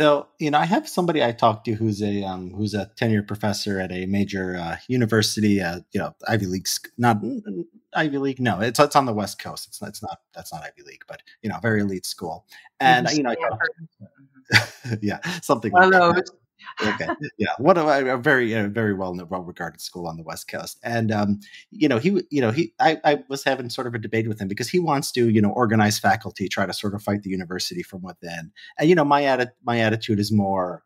So, you know, I have somebody I talked to who's a um, who's a tenured professor at a major uh, university, uh, you know, Ivy League, not Ivy League. No, it's it's on the West Coast. It's it's not that's not Ivy League, but you know, very elite school. And you know, yeah, something. Like that okay yeah One a, a very very well well regarded school on the west coast and um, you know he you know he I, I was having sort of a debate with him because he wants to you know organize faculty try to sort of fight the university from within and you know my atti- my attitude is more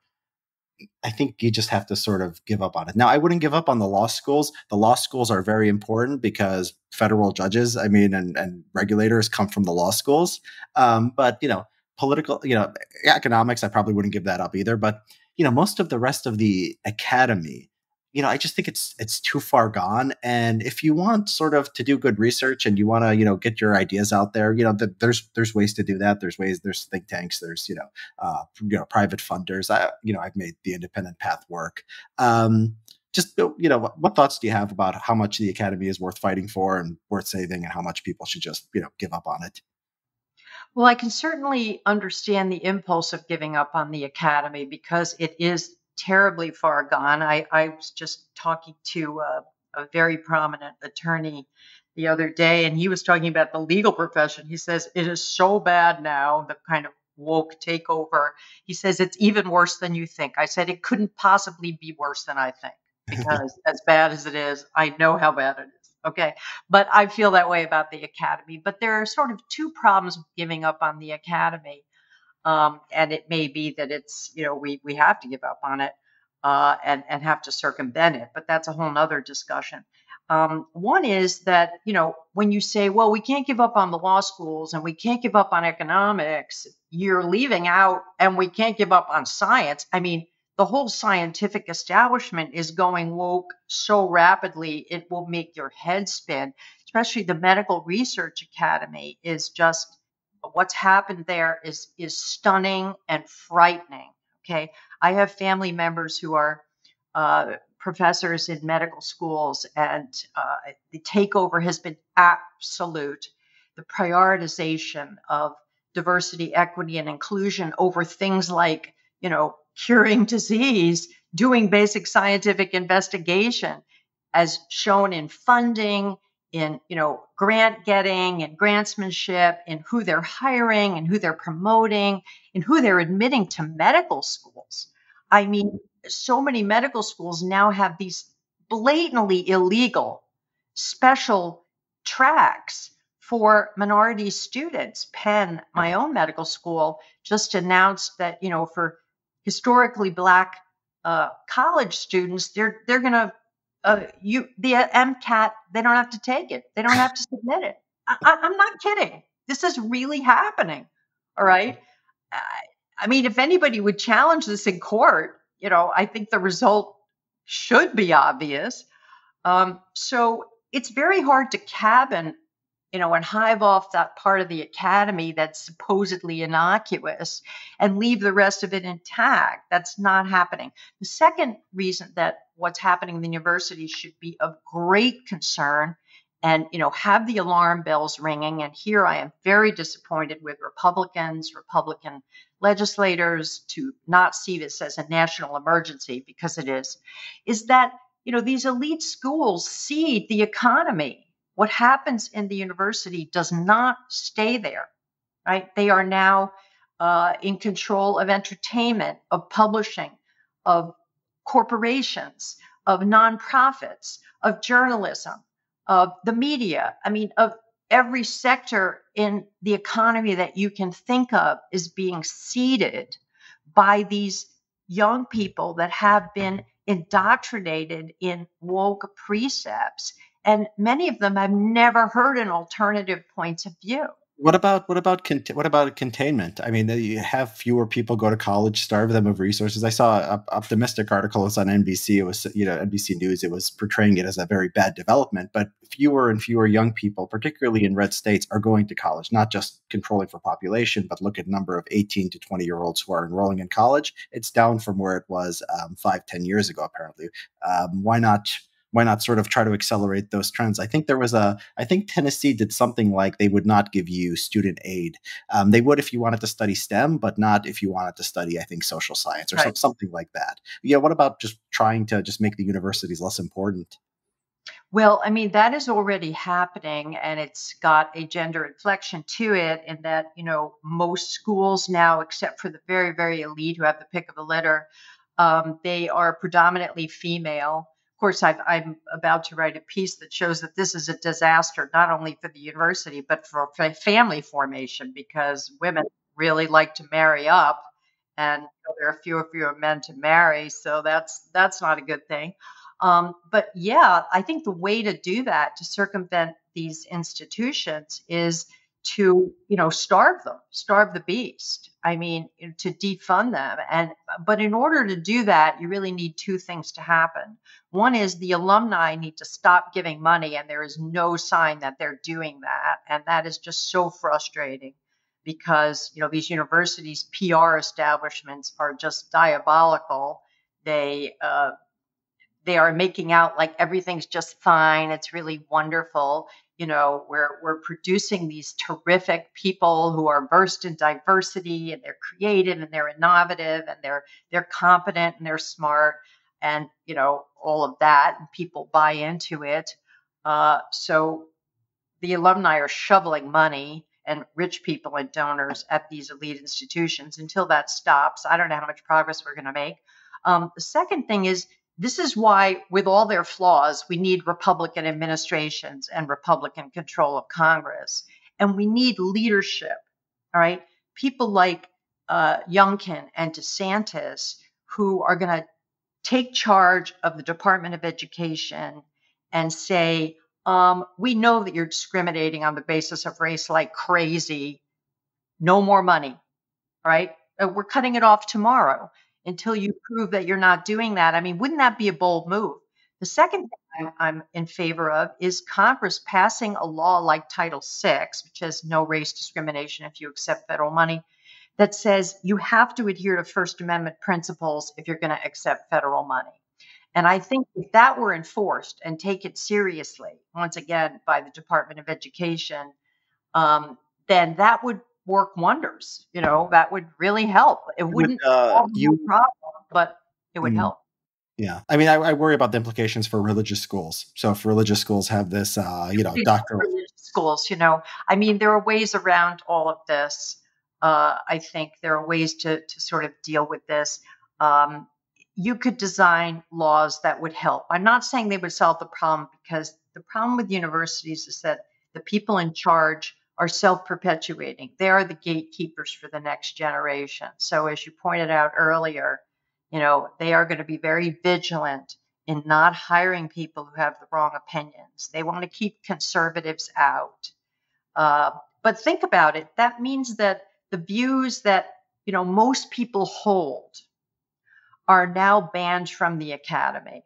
I think you just have to sort of give up on it. Now, I wouldn't give up on the law schools. The law schools are very important because federal judges, I mean, and, and regulators come from the law schools. Um, but you know, political, you know, economics, I probably wouldn't give that up either. But you know, most of the rest of the academy, you know, I just think it's it's too far gone. And if you want sort of to do good research and you want to, you know, get your ideas out there, you know, the, there's there's ways to do that. There's ways. There's think tanks. There's you know, uh, you know, private funders. I, you know, I've made the independent path work. Um, just you know, what, what thoughts do you have about how much the academy is worth fighting for and worth saving, and how much people should just you know give up on it? Well, I can certainly understand the impulse of giving up on the academy because it is terribly far gone. I, I was just talking to a, a very prominent attorney the other day, and he was talking about the legal profession. He says it is so bad now, the kind of woke takeover. He says it's even worse than you think. I said it couldn't possibly be worse than I think because as bad as it is, I know how bad it is. Okay. But I feel that way about the academy. But there are sort of two problems with giving up on the academy. Um, and it may be that it's, you know, we, we have to give up on it uh, and, and have to circumvent it. But that's a whole nother discussion. Um, one is that, you know, when you say, well, we can't give up on the law schools and we can't give up on economics, you're leaving out, and we can't give up on science. I mean, the whole scientific establishment is going woke so rapidly it will make your head spin. Especially the medical research academy is just what's happened there is is stunning and frightening okay? I have family members who are uh, professors in medical schools and uh, the takeover has been absolute. The prioritization of diversity equity and inclusion over things like you know curing disease, doing basic scientific investigation as shown in funding, in you know grant getting and grantsmanship, in who they're hiring and who they're promoting, and who they're admitting to medical schools. I mean, so many medical schools now have these blatantly illegal special tracks for minority students. Penn, my own medical school, just announced that, you know, for historically black uh, college students, they're they're going to uh, you the MCAT. They don't have to take it. They don't have to submit it. I, am not kidding. This is really happening. All right. I, I mean, if anybody would challenge this in court, you know, I think the result should be obvious. Um, so it's very hard to cabin you know, and hive off that part of the academy that's supposedly innocuous and leave the rest of it intact. That's not happening. The second reason that what's happening in the university should be of great concern and you know have the alarm bells ringing and here i am very disappointed with republicans republican legislators to not see this as a national emergency because it is is that you know these elite schools seed the economy what happens in the university does not stay there, right? They are now uh, in control of entertainment, of publishing, of corporations, of nonprofits, of journalism, of the media. I mean, of every sector in the economy that you can think of is being seeded by these young people that have been indoctrinated in woke precepts and many of them have never heard an alternative point of view. What about what about what about containment? I mean, you have fewer people go to college, starve them of resources. I saw an optimistic article it was on NBC. It was you know NBC News. It was portraying it as a very bad development, but fewer and fewer young people, particularly in red states, are going to college. Not just controlling for population, but look at number of 18 to 20 year olds who are enrolling in college. It's down from where it was um, five, ten years ago. Apparently, um, why not? Why not sort of try to accelerate those trends? I think there was a, I think Tennessee did something like they would not give you student aid. Um, they would if you wanted to study STEM, but not if you wanted to study, I think, social science or right. something like that. Yeah. What about just trying to just make the universities less important? Well, I mean, that is already happening and it's got a gender inflection to it in that, you know, most schools now, except for the very, very elite who have the pick of the litter, um, they are predominantly female. Course, i am about to write a piece that shows that this is a disaster, not only for the university, but for family formation, because women really like to marry up and there are fewer fewer men to marry. So that's that's not a good thing. Um, but yeah, I think the way to do that to circumvent these institutions is to you know starve them starve the beast i mean to defund them and but in order to do that you really need two things to happen one is the alumni need to stop giving money and there is no sign that they're doing that and that is just so frustrating because you know these universities pr establishments are just diabolical they uh, they are making out like everything's just fine. It's really wonderful. You know, we're we're producing these terrific people who are versed in diversity and they're creative and they're innovative and they're they're competent and they're smart and you know all of that and people buy into it. Uh, so the alumni are shoveling money and rich people and donors at these elite institutions. Until that stops, I don't know how much progress we're going to make. Um, the second thing is this is why, with all their flaws, we need Republican administrations and Republican control of Congress. And we need leadership, all right? People like uh, Youngkin and DeSantis who are going to take charge of the Department of Education and say, um, we know that you're discriminating on the basis of race like crazy. No more money, all right? Uh, we're cutting it off tomorrow until you prove that you're not doing that. I mean, wouldn't that be a bold move? The second thing I'm in favor of is Congress passing a law like Title VI, which has no race discrimination if you accept federal money, that says you have to adhere to First Amendment principles if you're going to accept federal money. And I think if that were enforced and taken seriously, once again, by the Department of Education, um, then that would work wonders. You know, that would really help. It wouldn't would, uh, solve you, the problem, but it would mm, help. Yeah, I mean, I, I, worry about the implications for religious schools. So, if religious schools have this, uh, you know, doctor schools, you know, I mean, there are ways around all of this. Uh, I think there are ways to to sort of deal with this. Um, you could design laws that would help. I'm not saying they would solve the problem because the problem with universities is that the people in charge are self perpetuating. They are the gatekeepers for the next generation. So, as you pointed out earlier, you know, they are going to be very vigilant in not hiring people who have the wrong opinions. They want to keep conservatives out. Uh, but think about it that means that the views that, you know, most people hold are now banned from the academy.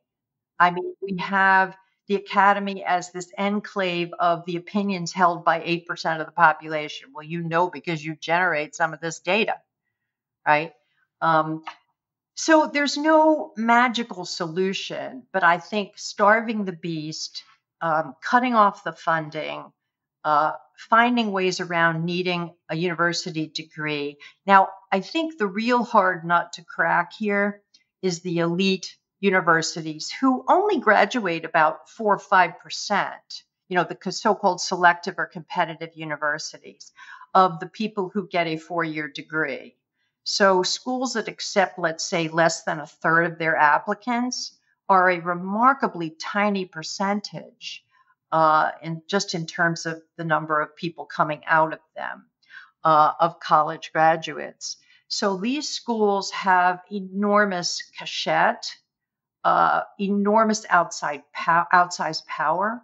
I mean, we have the academy as this enclave of the opinions held by 8% of the population. Well, you know because you generate some of this data, right? Um, so there's no magical solution, but I think starving the beast, um, cutting off the funding, uh, finding ways around needing a university degree. Now, I think the real hard nut to crack here is the elite universities who only graduate about four or five percent, you know, the so-called selective or competitive universities of the people who get a four-year degree. So schools that accept, let's say, less than a third of their applicants are a remarkably tiny percentage, uh, in just in terms of the number of people coming out of them, uh, of college graduates. So these schools have enormous cachet uh, enormous outside pow- outsized power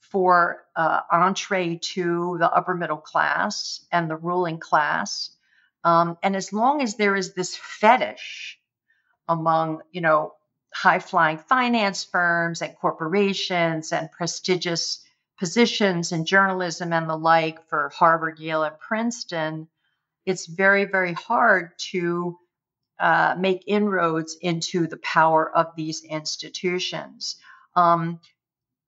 for uh, entree to the upper middle class and the ruling class. Um, and as long as there is this fetish among, you know, high flying finance firms and corporations and prestigious positions in journalism and the like for Harvard, Yale, and Princeton, it's very, very hard to uh, make inroads into the power of these institutions. Um,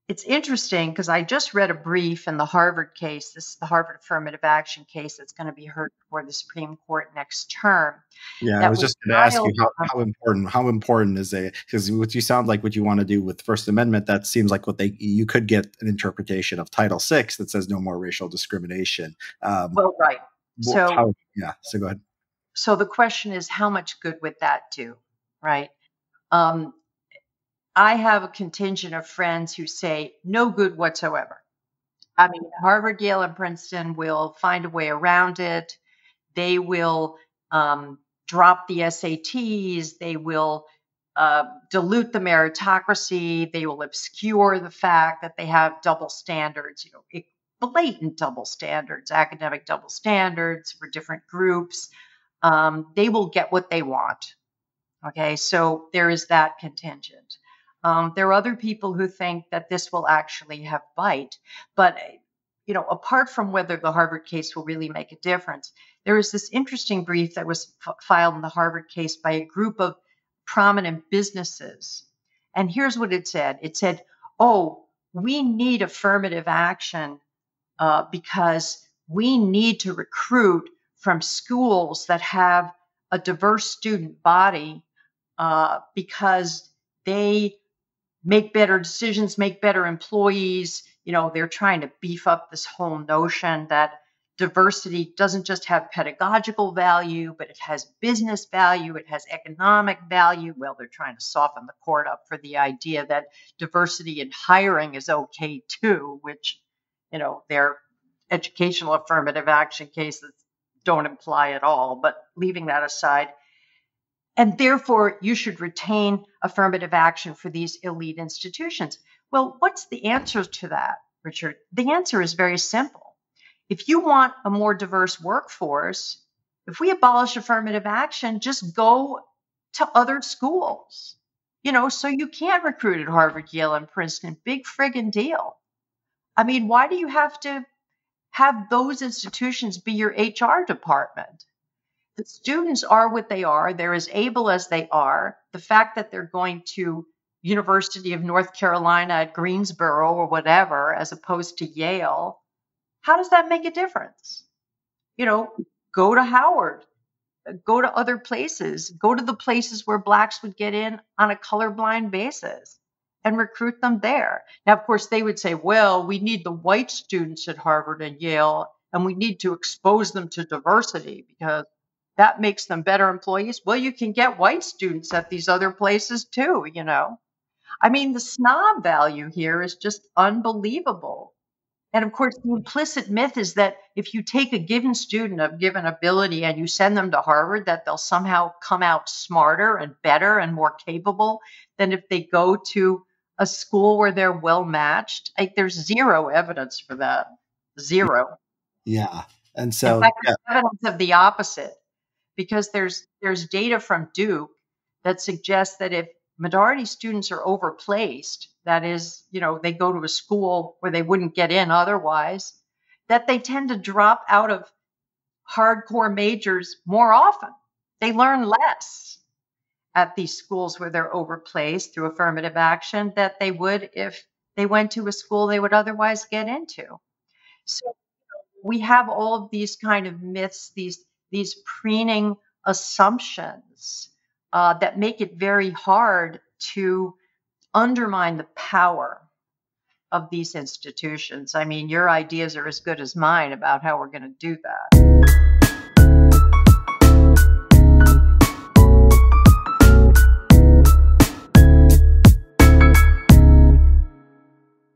it's interesting because I just read a brief in the Harvard case. This is the Harvard affirmative action case that's going to be heard before the Supreme Court next term. Yeah, I was, was just going to ask you how, how, important how important is it? Because what you sound like what you want to do with First Amendment, that seems like what they you could get an interpretation of Title VI that says no more racial discrimination. Um, well, right. So how, yeah. So go ahead. So the question is, how much good would that do? Right. Um, I have a contingent of friends who say no good whatsoever. I mean, Harvard, Yale, and Princeton will find a way around it. They will um, drop the SATs. They will uh, dilute the meritocracy. They will obscure the fact that they have double standards, you know, blatant double standards, academic double standards for different groups. Um, they will get what they want. Okay, so there is that contingent. Um, there are other people who think that this will actually have bite, but you know, apart from whether the Harvard case will really make a difference, there is this interesting brief that was f- filed in the Harvard case by a group of prominent businesses. And here's what it said it said, Oh, we need affirmative action uh, because we need to recruit from schools that have a diverse student body uh, because they make better decisions, make better employees. You know, they're trying to beef up this whole notion that diversity doesn't just have pedagogical value, but it has business value, it has economic value. Well, they're trying to soften the court up for the idea that diversity in hiring is okay too, which, you know, their educational affirmative action cases don't imply at all. But leaving that aside, and therefore, you should retain affirmative action for these elite institutions. Well, what's the answer to that, Richard? The answer is very simple. If you want a more diverse workforce, if we abolish affirmative action, just go to other schools. You know, so you can't recruit at Harvard, Yale, and Princeton. Big friggin' deal. I mean, why do you have to have those institutions be your HR department? the students are what they are. They're as able as they are. The fact that they're going to university of north carolina at greensboro or whatever as opposed to yale how does that make a difference? You know go to howard go to other places go to the places where blacks would get in on a colorblind basis and recruit them there now of course they would say well we need the white students at harvard and yale and we need to expose them to diversity because that makes them better employees. Well, you can get white students at these other places too, you know. I mean, the snob value here is just unbelievable. And of course, the implicit myth is that if you take a given student of given ability and you send them to Harvard, that they'll somehow come out smarter and better and more capable than if they go to a school where they're well matched. Like, there's zero evidence for that. Zero. Yeah. And so, In fact, yeah. evidence of the opposite because there's there's data from Duke that suggests that if minority students are overplaced, that is, you know, they go to a school where they wouldn't get in otherwise, that they tend to drop out of hardcore majors more often. They learn less at these schools where they're overplaced through affirmative action that they would if they went to a school they would otherwise get into. So we have all of these kind of myths, these these preening assumptions uh, that make it very hard to undermine the power of these institutions. I mean, your ideas are as good as mine about how we're going to do that.